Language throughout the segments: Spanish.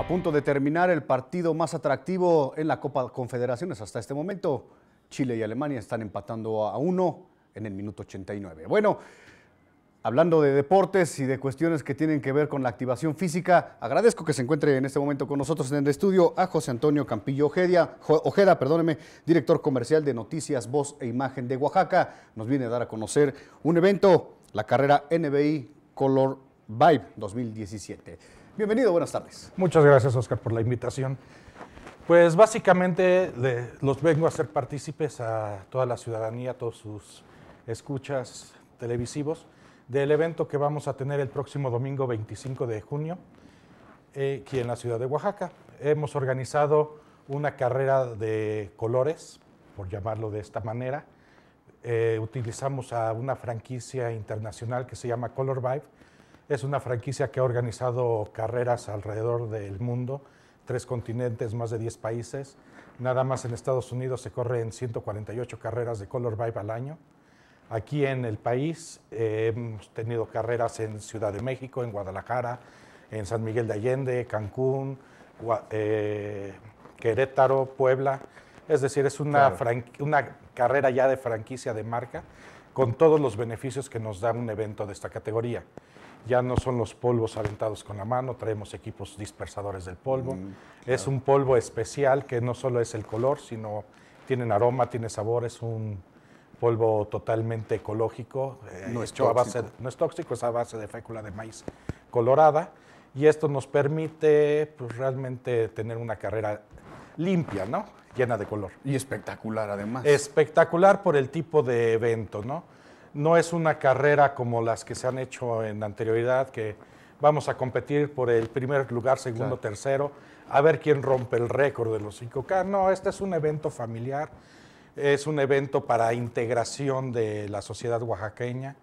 A punto de terminar el partido más atractivo en la Copa Confederaciones hasta este momento. Chile y Alemania están empatando a uno en el minuto 89. Bueno, hablando de deportes y de cuestiones que tienen que ver con la activación física, agradezco que se encuentre en este momento con nosotros en el estudio a José Antonio Campillo Ojeda, Ojeda perdóneme, director comercial de Noticias, Voz e Imagen de Oaxaca. Nos viene a dar a conocer un evento, la carrera NBI Color Vibe 2017. Bienvenido, buenas tardes. Muchas gracias, Oscar, por la invitación. Pues básicamente los vengo a hacer partícipes a toda la ciudadanía, a todos sus escuchas televisivos, del evento que vamos a tener el próximo domingo 25 de junio eh, aquí en la ciudad de Oaxaca. Hemos organizado una carrera de colores, por llamarlo de esta manera. Eh, utilizamos a una franquicia internacional que se llama Color Vibe, es una franquicia que ha organizado carreras alrededor del mundo, tres continentes, más de 10 países. Nada más en Estados Unidos se corren 148 carreras de Color Vibe al año. Aquí en el país eh, hemos tenido carreras en Ciudad de México, en Guadalajara, en San Miguel de Allende, Cancún, eh, Querétaro, Puebla. Es decir, es una, una carrera ya de franquicia de marca con todos los beneficios que nos da un evento de esta categoría. Ya no son los polvos aventados con la mano, traemos equipos dispersadores del polvo. Mm, es un polvo especial que no solo es el color, sino tiene aroma, tiene sabor, es un polvo totalmente ecológico. Eh, no, es tóxico. no es tóxico, es a base de fécula de maíz colorada. Y esto nos permite pues, realmente tener una carrera limpia, ¿no? Llena de color. Y espectacular además. Espectacular por el tipo de evento, ¿no? No es una carrera como las que se han hecho en anterioridad, que vamos a competir por el primer lugar, segundo, tercero, a ver quién rompe el récord de los 5K. No, este es un evento familiar, es un evento para integración de la sociedad oaxaqueña.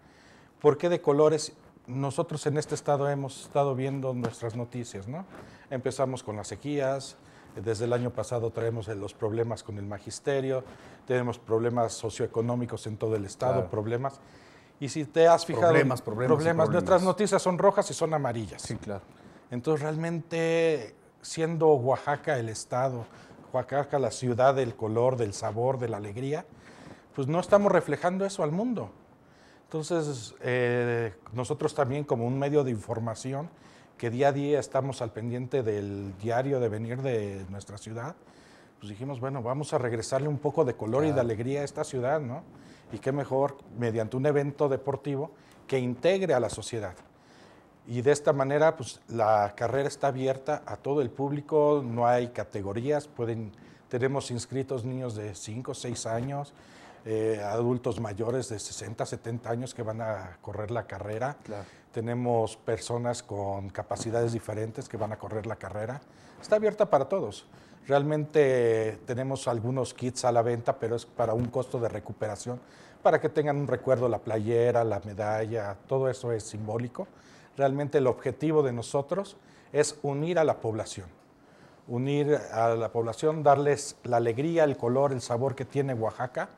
¿Por qué de colores? Nosotros en este estado hemos estado viendo nuestras noticias, ¿no? Empezamos con las sequías, desde el año pasado traemos los problemas con el magisterio, tenemos problemas socioeconómicos en todo el estado, problemas. Y si te has fijado, problemas, problemas, nuestras noticias son rojas y son amarillas. Sí, claro. Entonces realmente siendo Oaxaca el estado, Oaxaca la ciudad del color, del sabor, de la alegría, pues no estamos reflejando eso al mundo. Entonces, eh, nosotros también como un medio de información, que día a día estamos al pendiente del diario de venir de nuestra ciudad, pues dijimos, bueno, vamos a regresarle un poco de color y de alegría a esta ciudad, ¿no? Y qué mejor mediante un evento deportivo que integre a la sociedad. Y de esta manera, pues la carrera está abierta a todo el público, no hay categorías, pueden, tenemos inscritos niños de 5, 6 años, eh, adultos mayores de 60, 70 años que van a correr la carrera. Tenemos personas con capacidades diferentes que van a correr la carrera. Está abierta para todos. Realmente tenemos algunos kits a la venta, pero es para un costo de recuperación, para que tengan un recuerdo, la playera, la medalla, todo eso es simbólico. Realmente el objetivo de nosotros es unir a la población, unir a la población, darles la alegría, el color, el sabor que tiene Oaxaca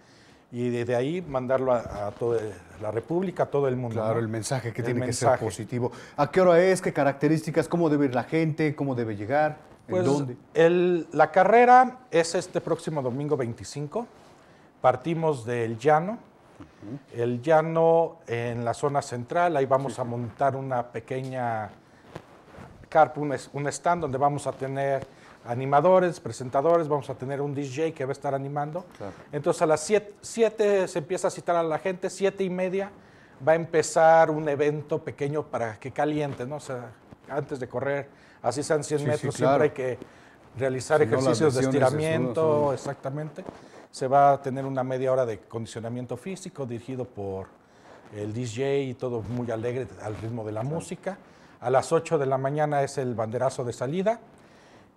y desde ahí mandarlo a, toda la República, a todo el mundo. Claro, el mensaje que tiene que ser positivo. ¿A qué hora es? ¿Qué características? ¿Cómo debe ir la gente? ¿Cómo debe llegar? ¿En pues, dónde? la carrera es este próximo domingo 25. Partimos del llano. El llano en la zona central, ahí vamos a montar una pequeña carpa, un stand donde vamos a tener animadores, presentadores, vamos a tener un DJ que va a estar animando. Entonces a las 7 se empieza a citar a la gente, 7 y media va a empezar un evento pequeño para que caliente, ¿no? O sea, antes de correr, así sean 100 metros, siempre hay que realizar ejercicios de estiramiento, exactamente. Se va a tener una media hora de condicionamiento físico dirigido por el DJ y todo muy alegre al ritmo de la música. A las 8 de la mañana es el banderazo de salida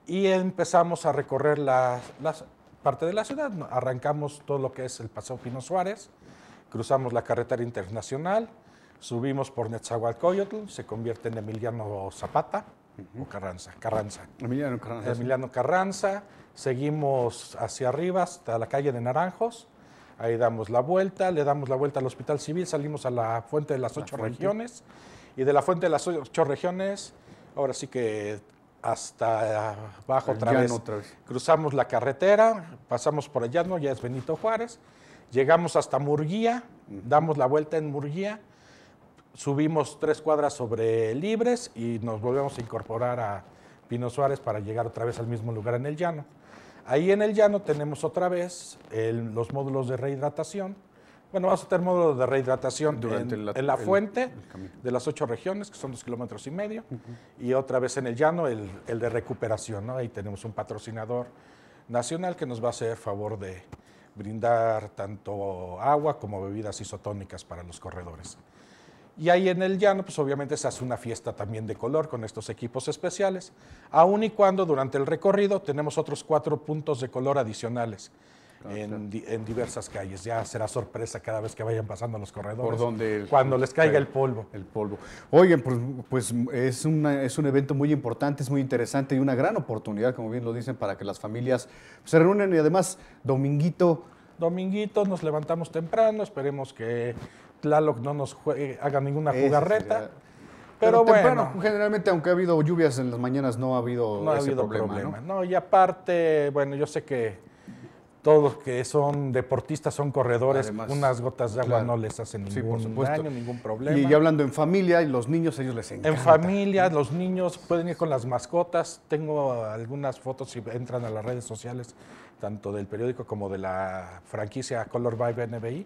y empezamos a recorrer la, parte de la ciudad. Arrancamos todo lo que es el Paseo Pino Suárez, cruzamos la carretera internacional, subimos por Netzahualcoyotl, se convierte en Emiliano Zapata o Carranza. Carranza. Emiliano Carranza. Emiliano Carranza. Seguimos hacia arriba hasta la calle de Naranjos. Ahí damos la vuelta, le damos la vuelta al Hospital Civil, salimos a la Fuente de las Ocho Regiones. Y de la Fuente de las Ocho Regiones, ahora sí que hasta abajo otra vez. otra vez. Cruzamos la carretera, pasamos por el llano, ya es Benito Juárez, llegamos hasta Murguía, damos la vuelta en Murguía, subimos tres cuadras sobre Libres y nos volvemos a incorporar a Pino Suárez para llegar otra vez al mismo lugar en el llano. Ahí en el llano tenemos otra vez el- los módulos de rehidratación. Bueno, vamos a tener módulos de rehidratación Durante en, la- en la el- fuente el de las ocho regiones, que son dos kilómetros y medio, y otra vez en el llano el, el de recuperación. ¿no? Ahí tenemos un patrocinador nacional que nos va a hacer favor de brindar tanto agua como bebidas isotónicas para los corredores. Y ahí en el llano, pues obviamente se hace una fiesta también de color con estos equipos especiales, aun y cuando durante el recorrido tenemos otros cuatro puntos de color adicionales en, di- en diversas calles. Ya será sorpresa cada vez que vayan pasando los corredores. Por donde- Cuando les caiga el polvo. El polvo. Oigan, pues, pues es, una- es un evento muy importante, es muy interesante y una gran oportunidad, como bien lo dicen, para que las familias se reúnan y además, dominguito, Dominguito nos levantamos temprano, esperemos que Tlaloc no nos juegue- haga ninguna jugarreta. sería- Pero, temprano, bueno, generalmente, aunque ha habido lluvias en las mañanas, no ha habido no ha habido problema. problema. ¿no? ¿no? y aparte, bueno, yo sé que todos los que son deportistas, son corredores, Además, unas gotas de agua claro. no les hacen Sí, por ningún supuesto. daño, ningún problema. Y, y hablando en familia, y los niños, ellos les encanta. En familia, los niños pueden ir con las mascotas. Tengo algunas fotos si entran a las redes sociales, tanto del periódico como de la franquicia Color Vibe NBI.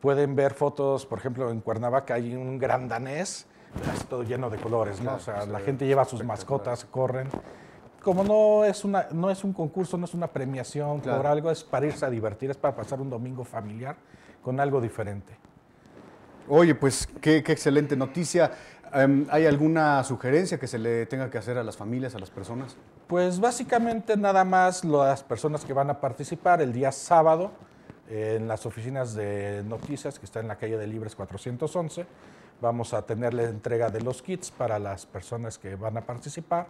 Pueden ver fotos, por ejemplo, en Cuernavaca hay un gran danés, todo lleno de colores, ¿no? Claro, o sea, se la ve gente lleva sus mascotas, corren. Como no es, una, no es un concurso, no es una premiación Claro. por algo, es para irse a divertir, es para pasar un domingo familiar con algo diferente. Oye, pues qué, qué excelente noticia. Em, ¿Hay alguna sugerencia que se le tenga que hacer a las familias, a las personas? Pues básicamente nada más las personas que van a participar el día sábado en las oficinas de noticias que está en la calle de Libres 411. Vamos a tener la entrega de los kits para las personas que van a participar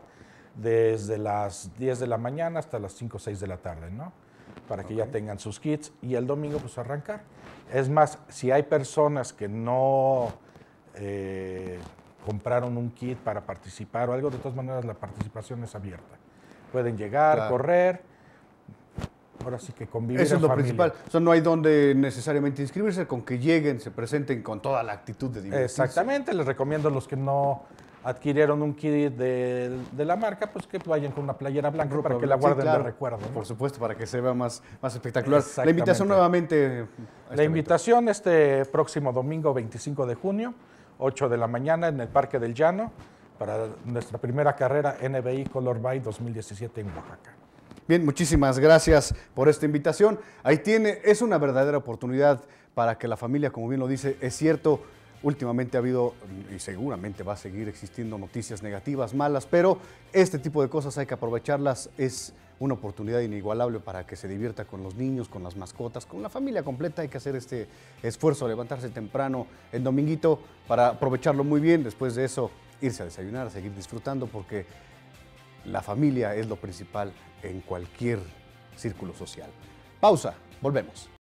desde las 10 de la mañana hasta las 5 o 6 de la tarde, ¿no? Para que ya tengan sus kits y el domingo pues arrancar. Es más, si hay personas que no eh, compraron un kit para participar o algo, de todas maneras la participación es abierta. Pueden llegar, Claro. correr, ahora sí que convivir Eso es lo familia. principal. O sea, no hay donde necesariamente inscribirse, con que lleguen, se presenten con toda la actitud de divertirse. Exactamente, les recomiendo a los que no adquirieron un kit de, de la marca, pues que vayan con una playera blanca para que la Sí, guarden claro, de recuerdo. ¿no? Por supuesto, para que se vea más, más espectacular. La invitación nuevamente. este La invitación este próximo domingo 25 de junio, 8 de la mañana en el Parque del Llano, para nuestra primera carrera NBI Color By 2017 en Oaxaca. Bien, muchísimas gracias por esta invitación. Ahí tiene, es una verdadera oportunidad para que la familia, como bien lo dice, es cierto, últimamente ha habido y seguramente va a seguir existiendo noticias negativas, malas, pero este tipo de cosas hay que aprovecharlas. Es una oportunidad inigualable para que se divierta con los niños, con las mascotas, con la familia completa. Hay que hacer este esfuerzo, levantarse temprano en dominguito para aprovecharlo muy bien. Después de eso, irse a desayunar, a seguir disfrutando, porque la familia es lo principal en cualquier círculo social. Pausa, volvemos.